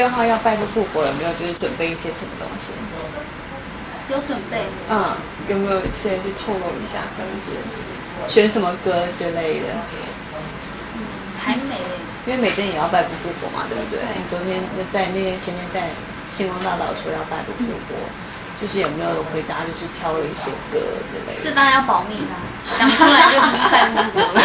六号要拜个复活，有没有就是准备一些什么东西？有准备，嗯，有没有先去透露一下，可能是选什么歌之类的？还没，因为美珍也要拜不复活嘛，对不对？你昨天在那天前天在星光大道说要拜不复活，就是有没有回家就是挑了一些歌之类的？这当然要保密啦，讲出来就不是拜不复活了。